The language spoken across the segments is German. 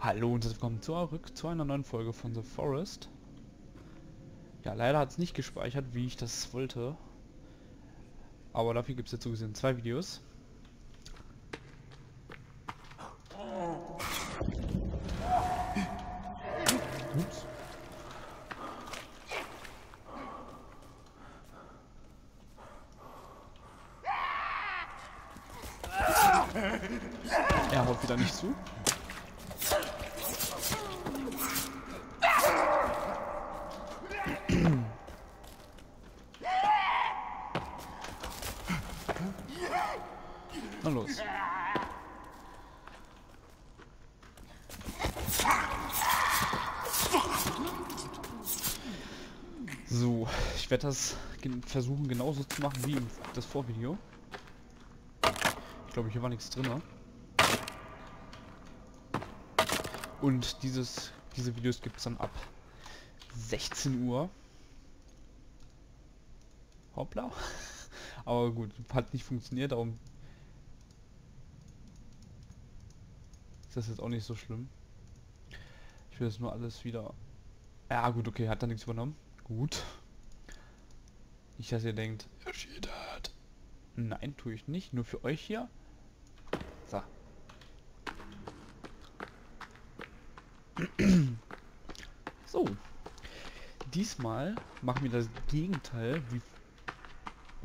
Hallo und willkommen zurück zu einer neuen Folge von The Forest. Ja, leider hat es nicht gespeichert, wie ich das wollte. Aber dafür gibt es jetzt so gesehen zwei Videos. Ups. Er haut wieder nicht zu. Na los. So, ich werde das versuchen genauso zu machen wie das Vorvideo. Ich glaube, hier war nichts drin. Und dieses, diese Videos gibt es dann ab 16 Uhr. Hoppla. Aber gut, hat nicht funktioniert, darum ist das jetzt auch nicht so schlimm. Ich will das nur alles wieder... Ja gut, okay, hat da nichts übernommen. Gut. Nicht, dass ihr denkt, er cheatet. Nein, tue ich nicht. Nur für euch hier. So. so. Diesmal machen wir das Gegenteil wie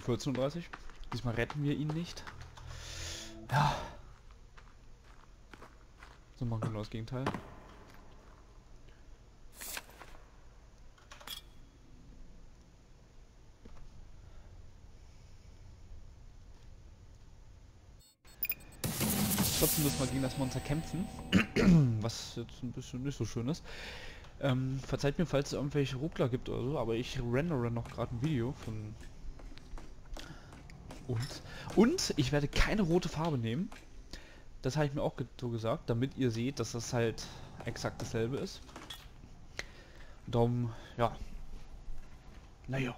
14.30 Uhr. Diesmal retten wir ihn nicht. Ja. So machen wir genau das Gegenteil. Trotzdem müssen wir gegen das Monster kämpfen. Was jetzt ein bisschen nicht so schön ist. Ähm, verzeiht mir, falls es irgendwelche Ruckler gibt oder so, aber ich rendere noch gerade ein Video von uns. Und ich werde keine rote Farbe nehmen. Das habe ich mir auch so gesagt, damit ihr seht, dass das halt exakt dasselbe ist. Darum, ja. Naja.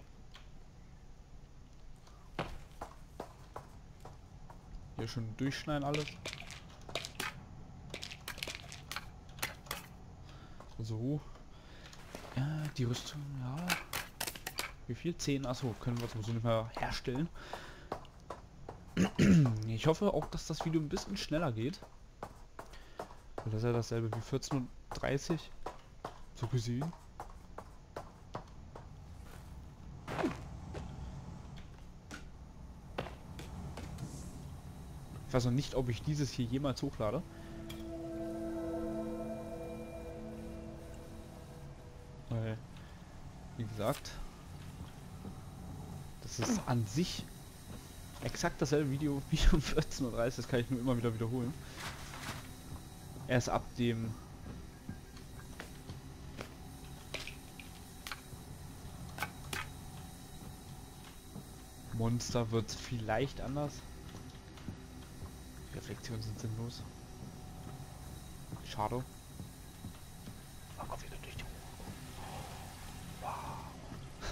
Hier schon durchschneiden alles. So. Ja, die Rüstung, ja. Wie viel? 10? Achso, können wir sowieso nicht mehr herstellen. Ich hoffe auch, dass das Video ein bisschen schneller geht. Das ist ja dasselbe wie 14.30 Uhr. So gesehen. Ich weiß noch nicht, ob ich dieses hier jemals hochlade. Weil, wie gesagt, das ist an sich exakt dasselbe Video wie um 14.30 Uhr, das kann ich nur immer wieder wiederholen. Erst ab dem Monster wird es vielleicht anders. Reflexionen sind sinnlos. Schade. Oh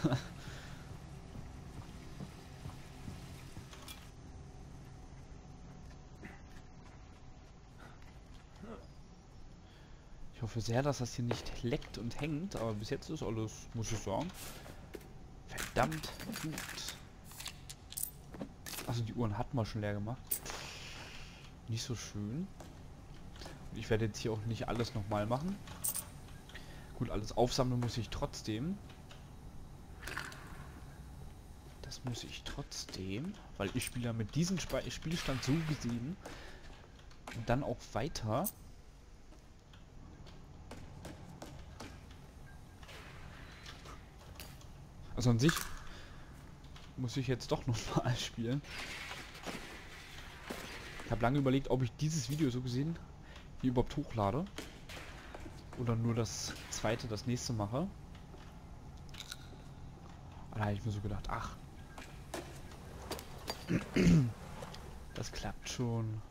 Wow. Hoffe sehr, dass das hier nicht leckt und hängt, aber bis jetzt ist alles, muss ich sagen, verdammt gut. Also die Uhren hatten wir schon leer gemacht. Nicht so schön. Ich werde jetzt hier auch nicht alles nochmal machen. Gut, alles aufsammeln muss ich trotzdem. Das muss ich trotzdem, weil ich spiele mit diesem Sp Spielstand so gesehen und dann auch weiter. Also an sich muss ich jetzt doch nochmal spielen. Ich habe lange überlegt, ob ich dieses Video so gesehen hier überhaupt hochlade. Oder nur das zweite, das nächste mache. Da habe ich mir so gedacht, ach. Das klappt schon.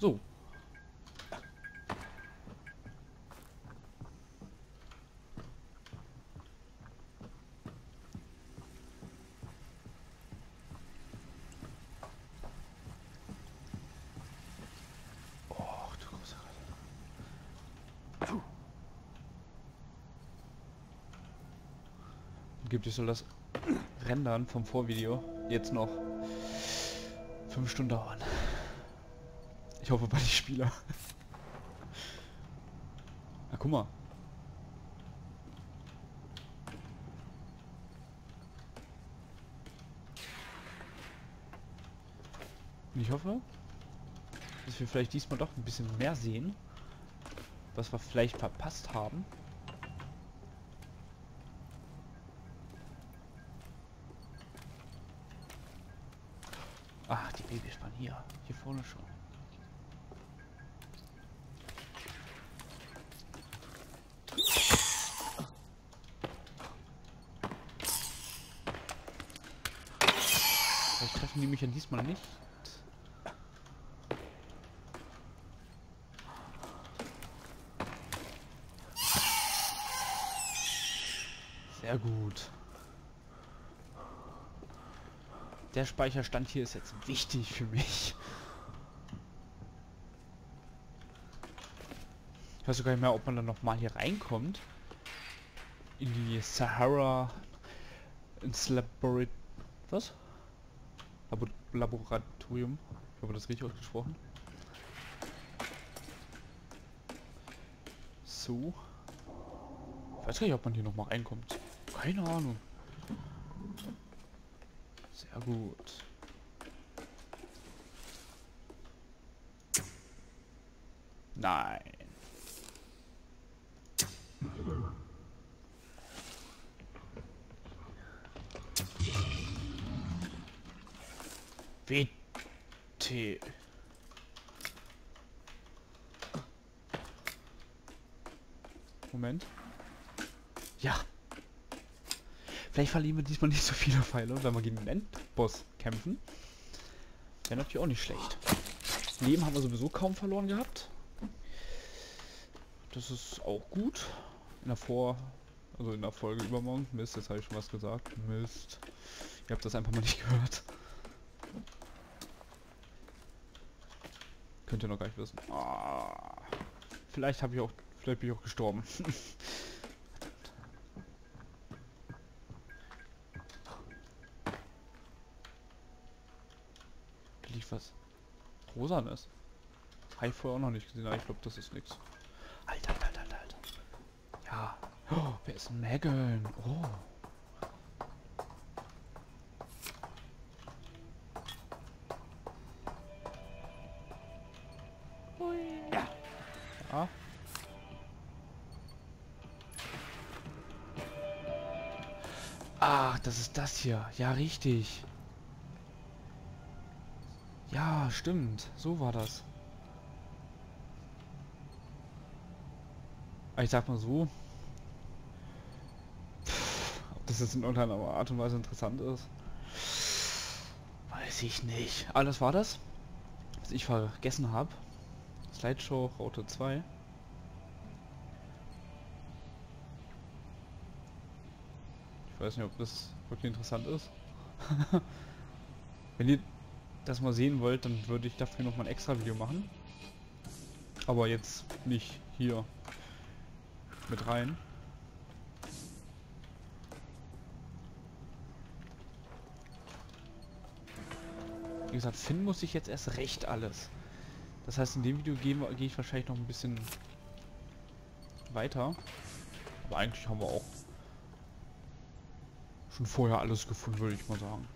So, Angeblich soll das Rendern vom Vorvideo jetzt noch fünf Stunden dauern. Ich hoffe bei die Spieler. Na guck mal. Ich hoffe, dass wir vielleicht diesmal doch ein bisschen mehr sehen, was wir vielleicht verpasst haben. Die Babys waren hier. Hier vorne schon. Vielleicht treffen die mich ja diesmal nicht. Sehr gut. Der Speicherstand hier ist jetzt wichtig für mich. Ich weiß sogar nicht mehr, ob man dann noch mal hier reinkommt. In die Sahara ins Laborat... Was? Labo Laboratorium. Ich habe das richtig ausgesprochen. So. Ich weiß gar nicht, ob man hier noch mal reinkommt. Keine Ahnung. Sehr gut. Nein. Bitte. Moment. Ja. Vielleicht verlieren wir diesmal nicht so viele Pfeile, wenn wir gegen den Endboss kämpfen. Wäre natürlich auch nicht schlecht. Leben haben wir sowieso kaum verloren gehabt. Das ist auch gut. In der Vor... Also in der Folge übermorgen. Mist, jetzt habe ich schon was gesagt. Mist. Ihr habt das einfach mal nicht gehört. Könnt ihr noch gar nicht wissen. Ah, vielleicht habe ich auch... Vielleicht bin ich auch gestorben. was Rosanes. Habe ich vorher auch noch nicht gesehen, aber ich glaube, das ist nichts. Alter, alter, alter, alter. Ja. Oh, wer ist Megan? Oh. Ach, das ist das hier. Ja, richtig. Ja, stimmt. So war das. Ich sag mal so. ob das jetzt in irgendeiner Art und Weise interessant ist. Weiß ich nicht. Alles war das, was ich vergessen habe. Slideshow Raute 2. Ich weiß nicht, ob das wirklich interessant ist. Wenn ihr das mal sehen wollt, dann würde ich dafür noch mal ein extra Video machen. Aber jetzt nicht hier mit rein. Wie gesagt, finden muss ich jetzt erst recht alles. Das heißt, in dem Video gehe geh ich wahrscheinlich noch ein bisschen weiter. Aber eigentlich haben wir auch schon vorher alles gefunden, würde ich mal sagen.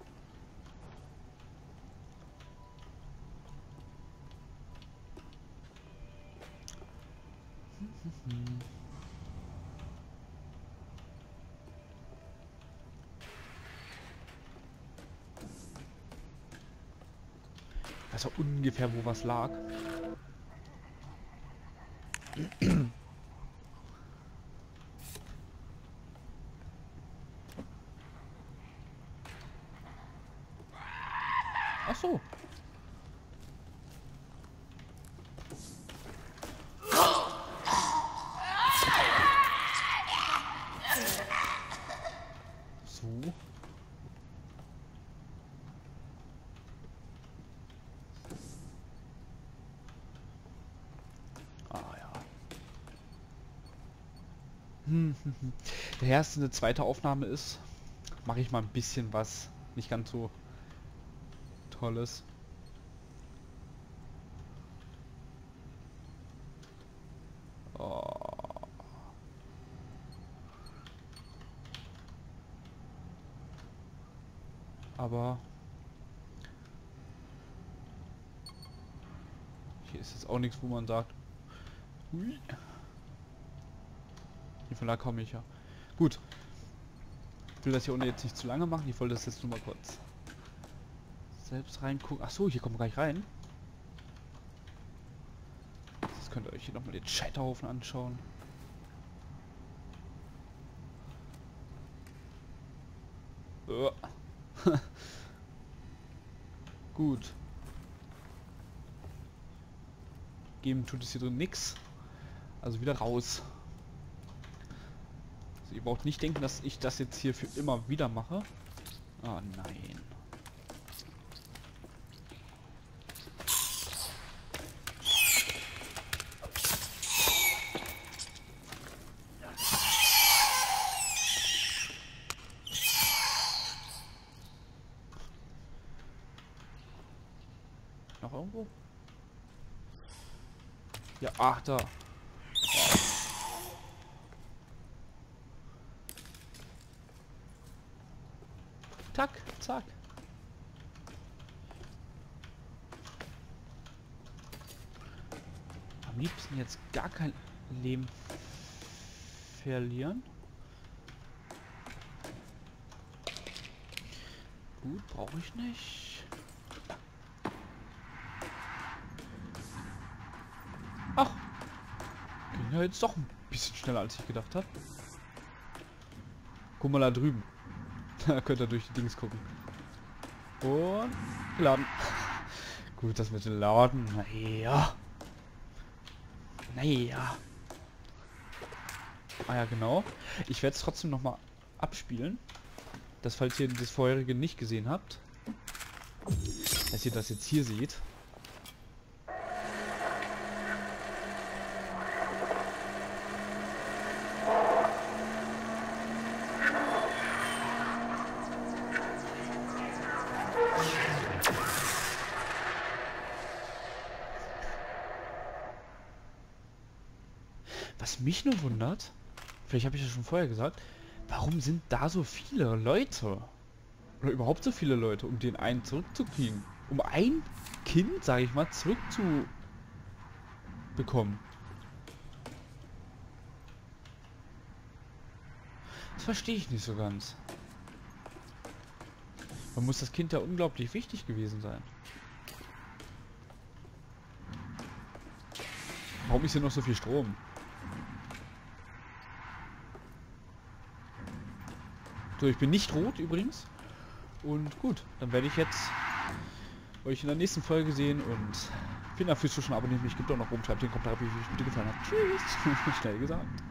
Weiß auch ungefähr, wo was lag. Ach so. Der erste eine zweite Aufnahme ist, mache ich mal ein bisschen was. Nicht ganz so tolles. Oh. Aber hier ist jetzt auch nichts, wo man sagt. Hui. Hier von da komme ich ja. Gut. Ich will das hier unten jetzt nicht zu lange machen. Ich wollte das jetzt nur mal kurz selbst reingucken. Ach so, hier kommen wir gleich rein. Das könnt ihr euch hier nochmal den Scheiterhaufen anschauen. Gut. Geben tut es hier drin nix. Also wieder raus. Also ihr braucht nicht denken, dass ich das jetzt hier für immer wieder mache. Oh nein. Noch irgendwo? Ja, ach da. Zack. Am liebsten jetzt gar kein Leben verlieren. Gut, brauche ich nicht. Ach. Ging ja jetzt doch ein bisschen schneller, als ich gedacht habe. Guck mal da drüben. Da könnt ihr durch die Dings gucken. Und geladen. Gut, das mit dem Laden. Naja. Naja. Ah ja, genau. Ich werde es trotzdem nochmal abspielen. Das, falls ihr das vorherige nicht gesehen habt. Dass ihr das jetzt hier seht. Was mich nur wundert, vielleicht habe ich das schon vorher gesagt, warum sind da so viele Leute? Oder überhaupt so viele Leute, um den einen zurückzukriegen? Um ein Kind, sage ich mal, zurückzubekommen. Das verstehe ich nicht so ganz. Man muss das Kind ja unglaublich wichtig gewesen sein. Warum ist hier noch so viel Strom? So, ich bin nicht rot übrigens. Und gut, dann werde ich jetzt euch in der nächsten Folge sehen und vielen Dank fürs Zuschauen. Abonniert mich, gibt auch noch rum, schreibt den Kommentar, wie es euch bitte gefallen hat. Tschüss. Schnell gesagt.